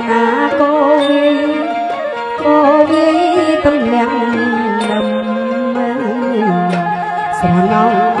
na cô vi cô vi tâm lặng lầm sầm ngóng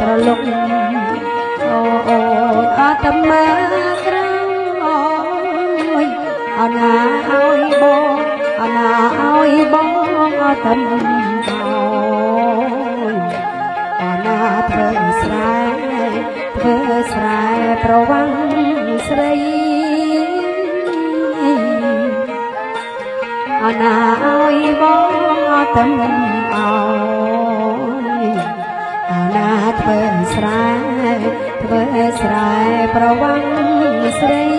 ត្រលុកអូអូនអត់តាមក្រៅអូយអណាឲ្យបងអណាឲ្យបងអត់តាមបងអណាធ្វើស្រែធ្វើស្រែប្រវាំងស្រីអណាឲ្យបងអត់តាមអោ ស្រែធ្វើស្រែប្រវាំងស្រី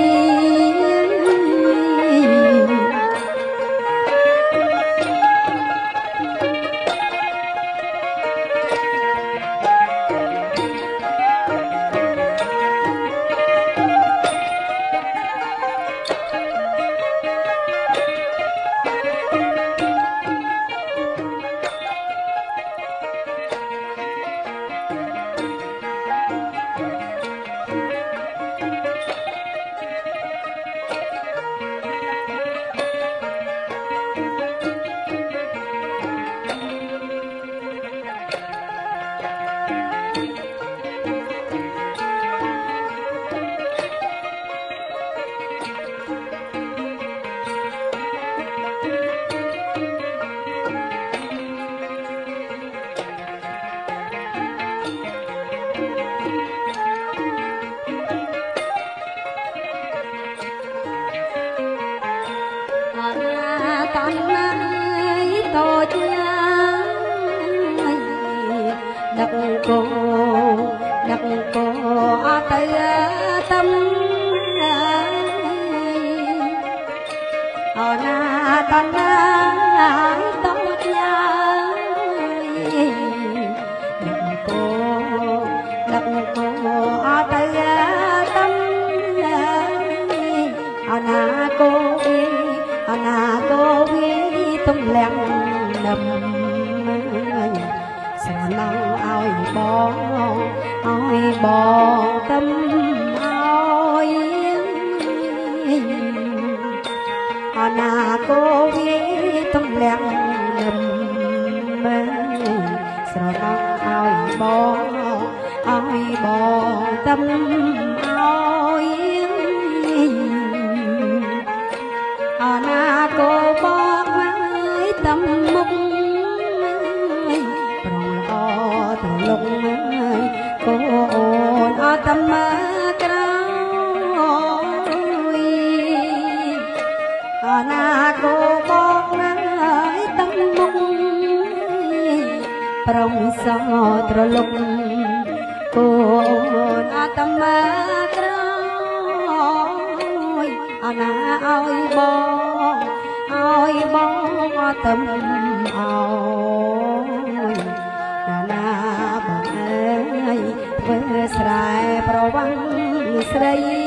ប្រងសត្រលុកកូនអាតមាក្រោយអណាឲ្យបងឲ្យបងអតមឲ្យណានាបងអើយធ្វើស្រែប្រវាំងស្រី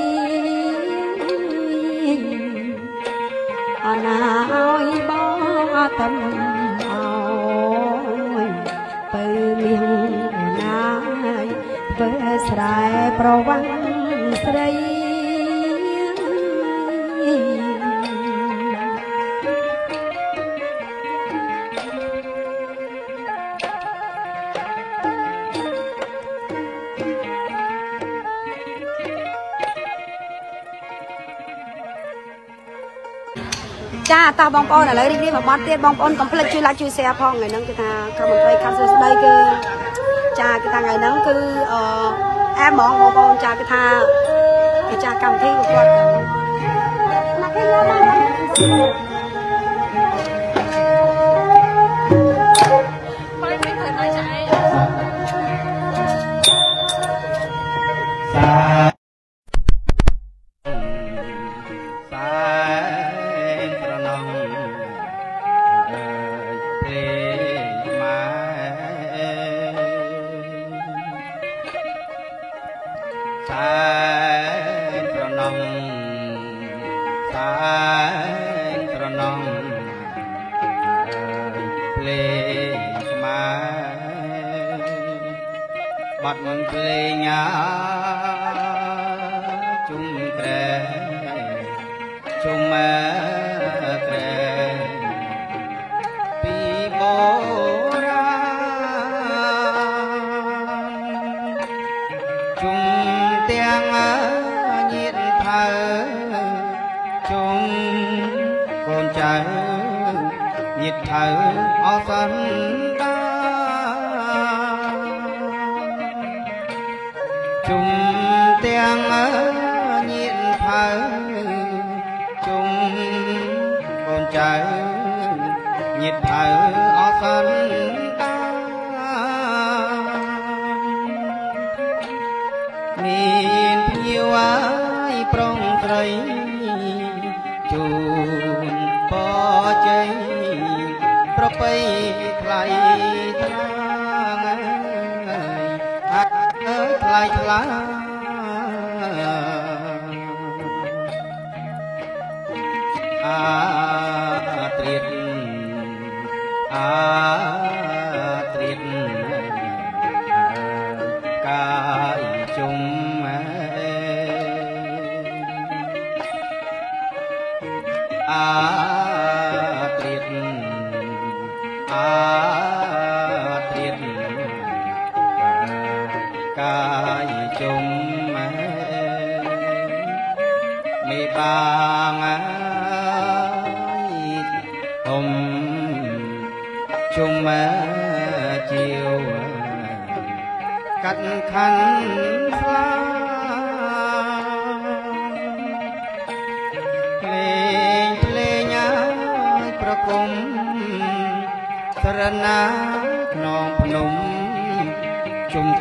ប្រវាំងស្រីចាតោះបងប្អូនឥឡូវរីករាយមួយបទទៀតបងប្អូនកុំភ្លេចជួយ like ជួយ share ផងថ្ងៃហ្នឹងគឺថាក្រុមមន្ត្រីខាត់សួស្ដីគឺចាគឺថាថ្ងៃហ្នឹងគឺអឺ អែហ្មងបងប្អូនចាគឺថាម្ចាស់កម្មវិធីគាត់ ម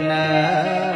ង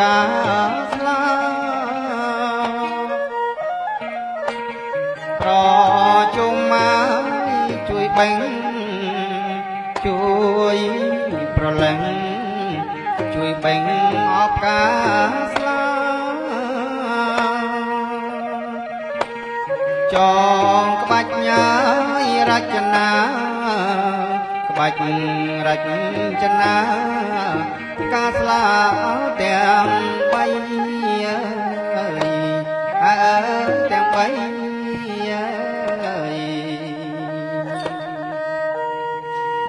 ការស្លាប្រជុំមកជួយបេងជួយប្រឡឹងជួយបេងអបការស្លាចងក្បាច់ញើយរចនាក្បាច់រចនា ការស្លាប់ទាំងបីអើទាំងបី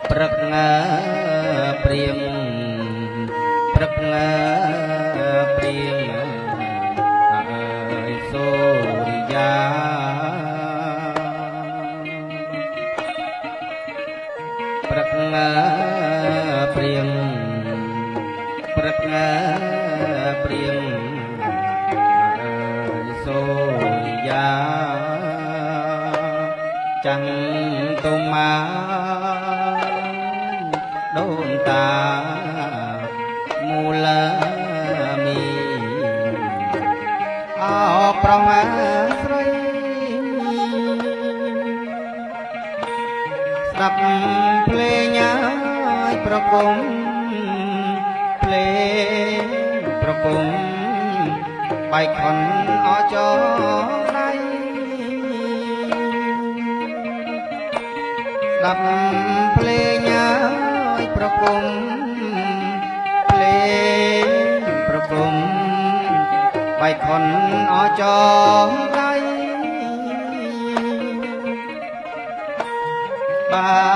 ព្រឹកណាព្រាមព្រឹកណាព្រាម ពំភ្លេងប្រពំបែកខនអចដៃស្ដាប់ភ្លេងអើយប្រពំភ្លេងប្រពំបែកខនអចដៃបា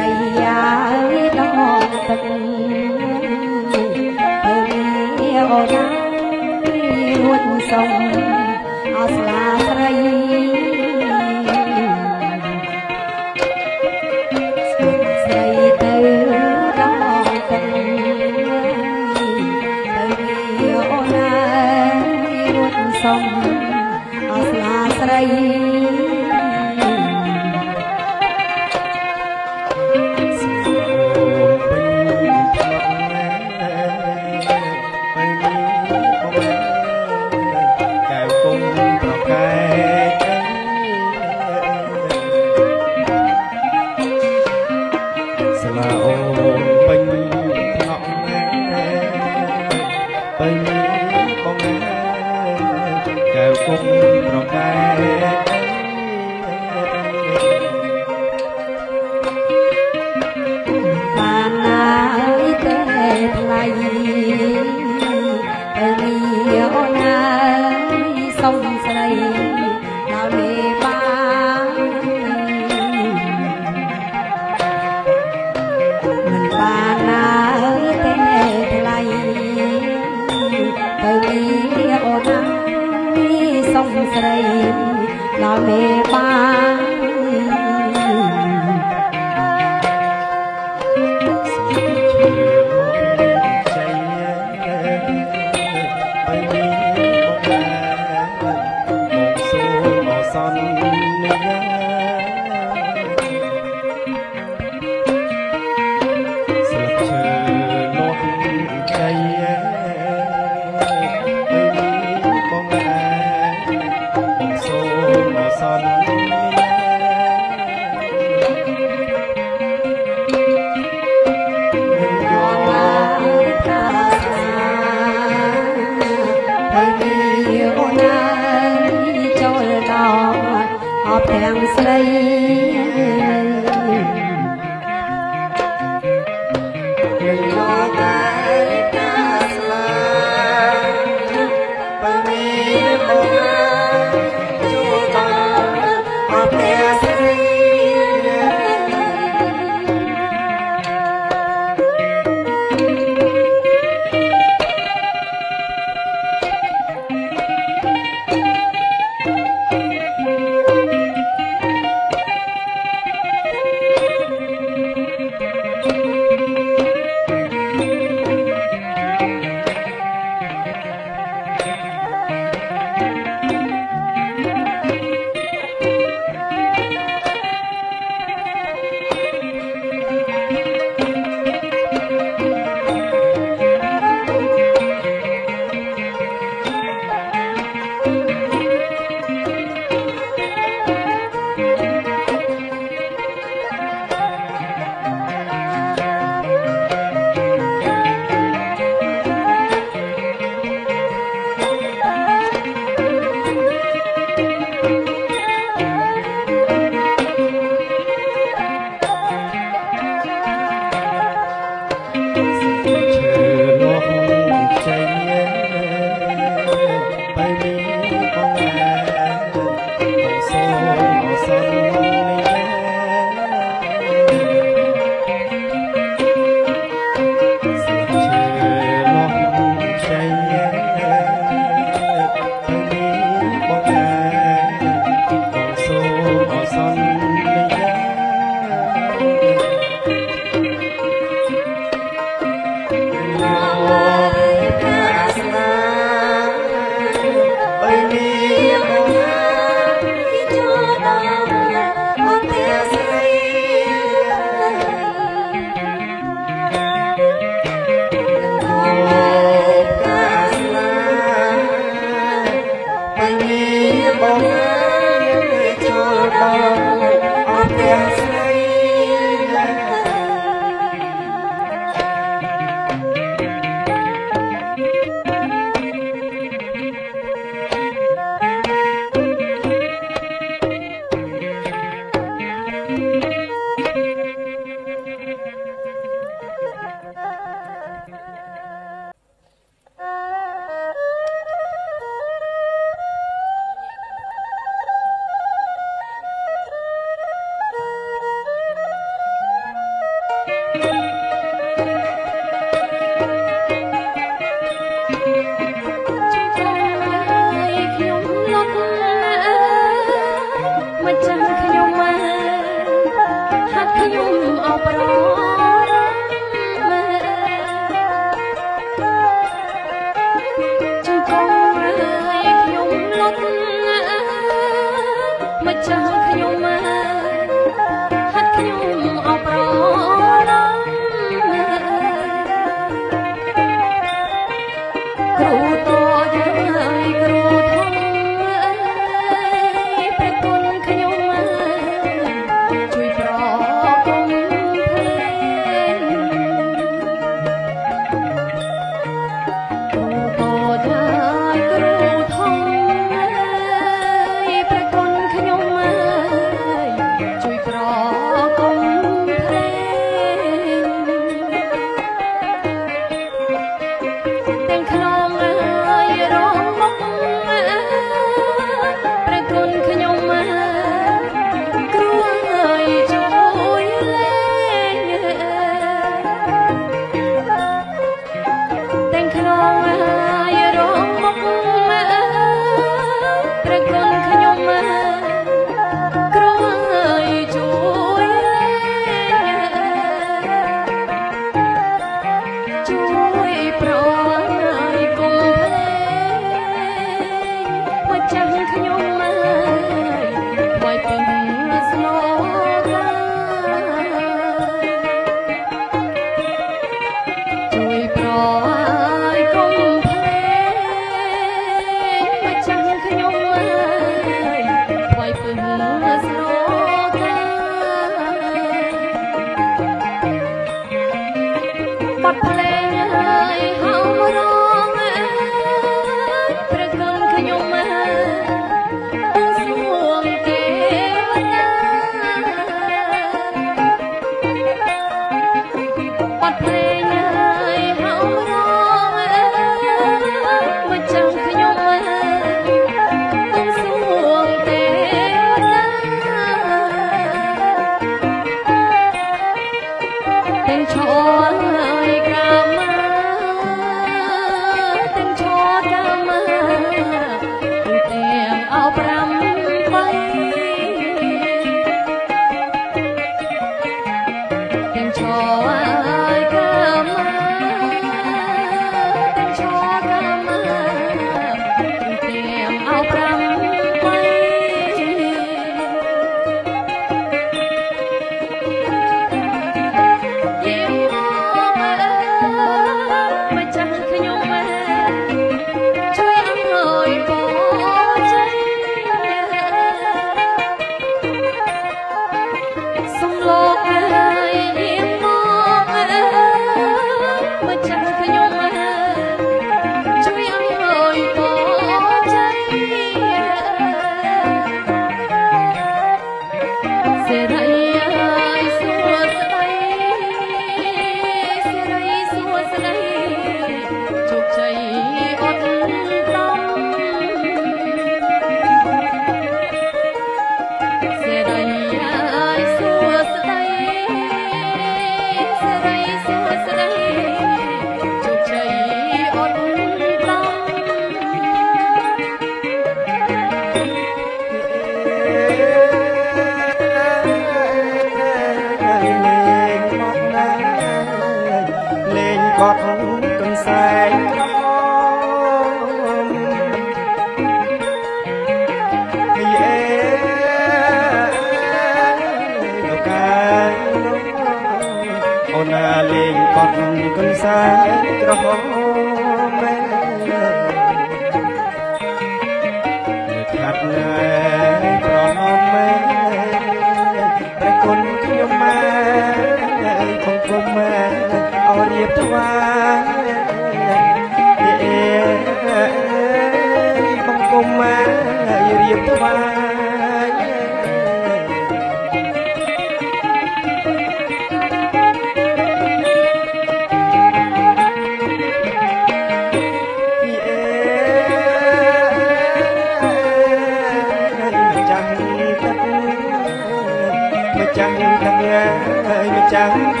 ក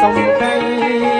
សុំអី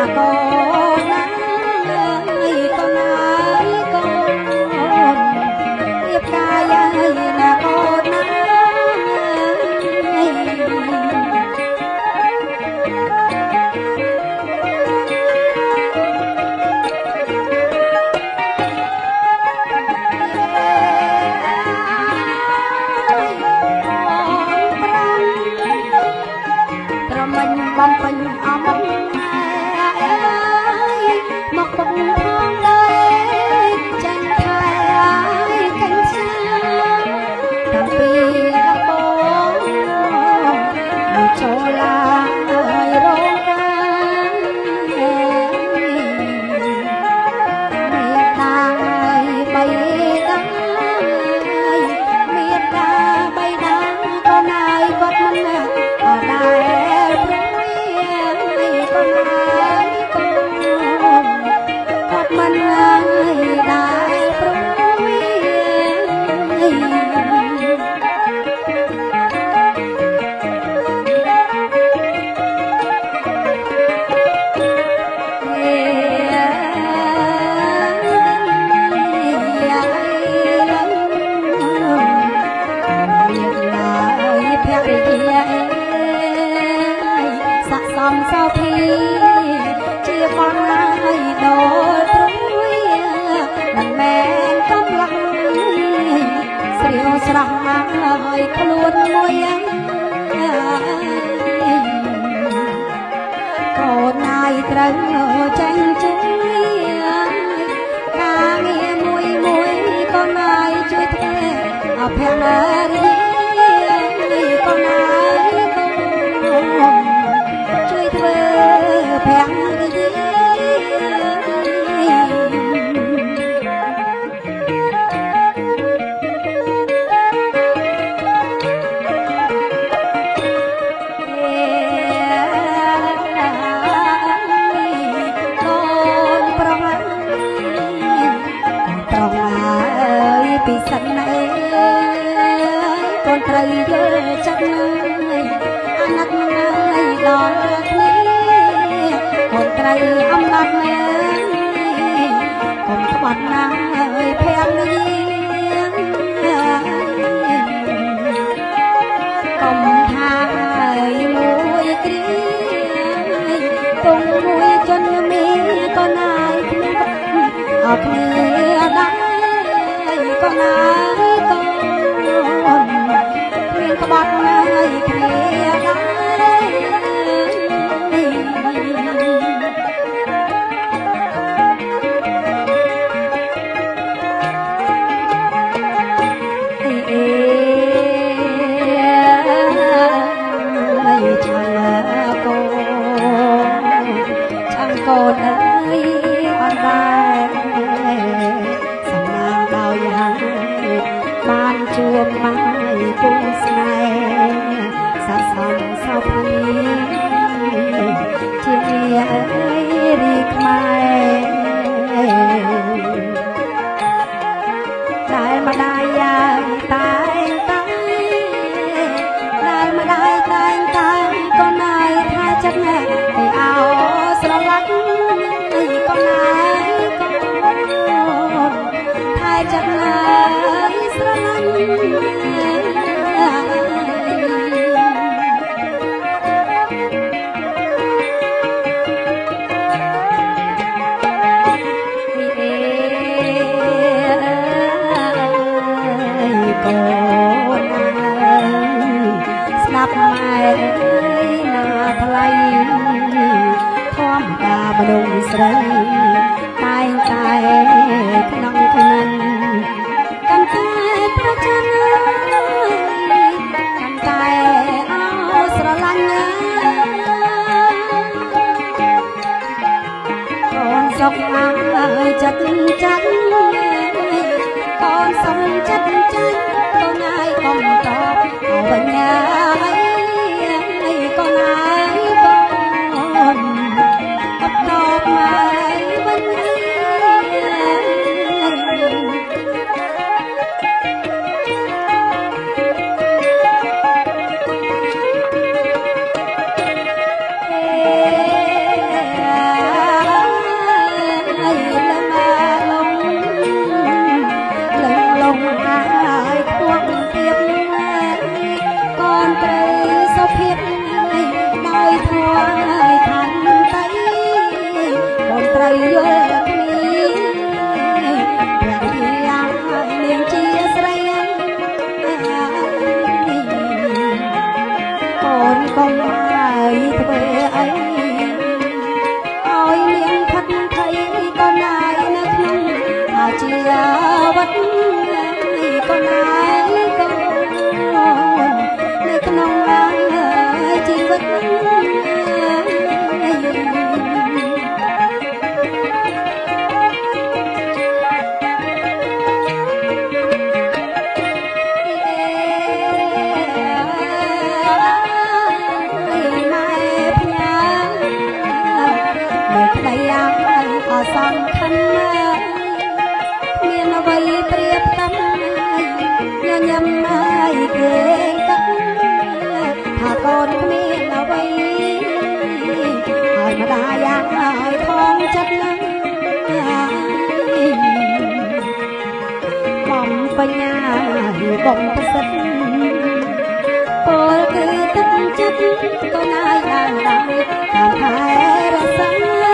Oh. ស្រស់មកហើយខ្លួនមួយកូនណាយត្រូវចាញ់ជាការងារមួយមួយកូនណាយជួយធ្វើអភ័យណារី ចិត្តណាយអាណិតណាយដល់រើគ្នាកូនត្រូវអំណត់ណាយកុំក្បត់ណាយភាំងយាងកុំថាយមួយគ្រាទុំមួយចិនមីក៏ណាយគ្មានអត់គ្នាដែរក៏ណា phone. បំសិទ្ធពលគឺទឹកចិត្តក៏ណាយឡើងដែរតាមថែរក្សា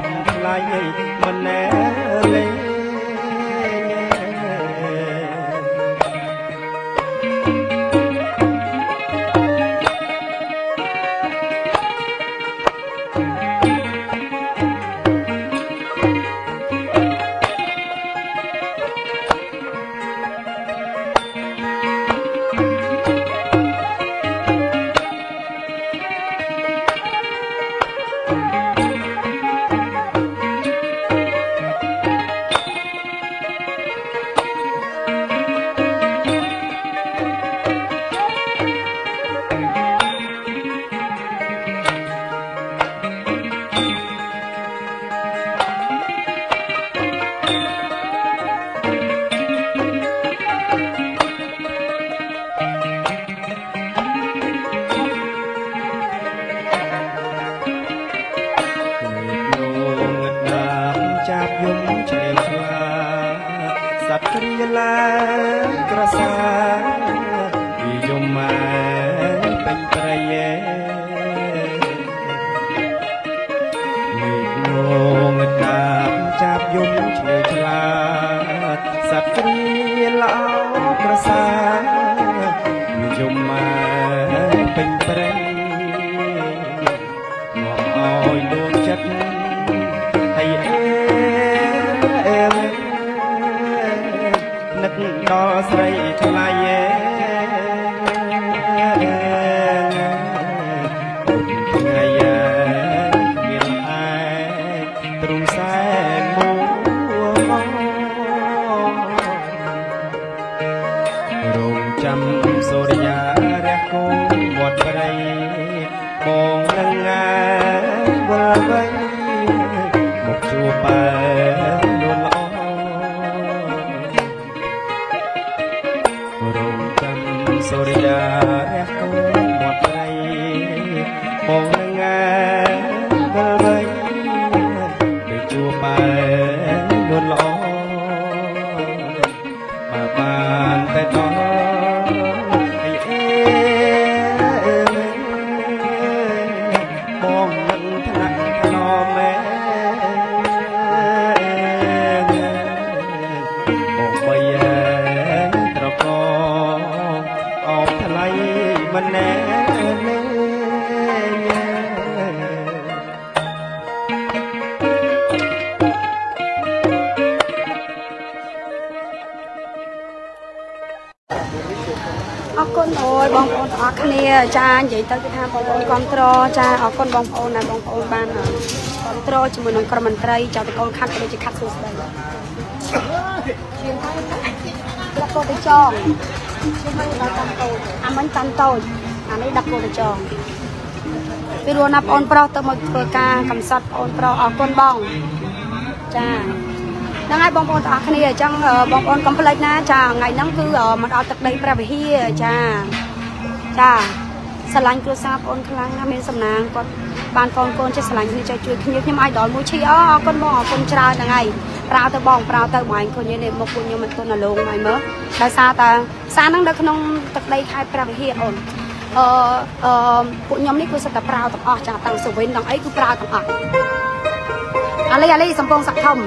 បថ្លៃមិនណែលេង គ្រប់ត្រជាមួយនឹងក្រុមមន្ត្រីចាតកូនខាត់ក៏ដូចជាខាត់សួស្ដីជាងហើយដាក់កោទៅចងជាងហើយដល់តាមតូចអាមិញតាមតូចអានេះដាក់កោទៅចងពីរួណាបងប្អូនប្រុសទៅមកធ្វើការកំសត់បងប្អូនប្រុសអរគុណបងចាហ្នឹងហើយបងប្អូនទាំងអស់គ្នាអញ្ចឹងអឺបងប្អូនកុំភ្លេចណាចាថ្ងៃហ្នឹងគឺអឺមកដល់ទឹកដីព្រះវិហារចាចាស្រឡាញ់គ្រួសារបងប្អូនខ្លាំងណាស់មានសំណាងគាត់ បានកូនកូនចេះស្រឡាញ់គ្នាចេះជួយគ្នាខ្ញុំអាយដល់មួយឈីអអរគុណបងអរគុណច្រើនហ្នឹងហើយប្រើទៅបងប្រើទៅបងឯងឃើញនេះមកពួកខ្ញុំមិនទុនអាលងហើយមើលដោយសារតែផ្សារហ្នឹងនៅក្នុងទឹកដីខេត្តព្រះវិហារអូនអឺអឺពួកខ្ញុំនេះគឺសិតតែប្រើទាំងអស់ចាតាំងសវិនទាំងអីគឺប្រើទាំងអស់អាលីអាលីសំពងសាក់ធំ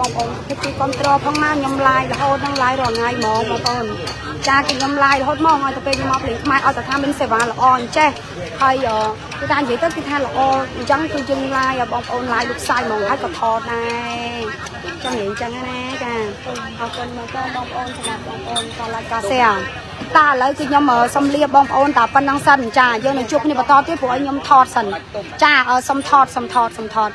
បងប្អូនគឺទីគ្រប់គ្រងផងណាខ្ញុំឡាយរហូតនឹងឡាយរាល់ថ្ងៃហ្មងបងប្អូនចាគឺខ្ញុំឡាយរហូតមកឲ្យទៅពេលខ្ញុំមកភ្លេងខ្មែរឲ្យតែថាមានសេវាល្អអញ្ចេះហើយគឺថានិយាយទៅគឺថាល្អអញ្ចឹងគឺយើងឡាយបងប្អូនឡាយលោកសាយហ្មងហើយក៏ថតដែរចឹងនិយាយអញ្ចឹងណាចាអរគុណមកបងប្អូនសម្រាប់បងប្អូនក៏ឡាយក៏ share តាឥឡូវគឺខ្ញុំសុំលាបងប្អូនតាប៉ុណ្ណឹងសិនចាយើងនឹងជួបគ្នាបន្តទៀតព្រោះឲ្យខ្ញុំថតសិនចាសុំថតសុំថតសុំថត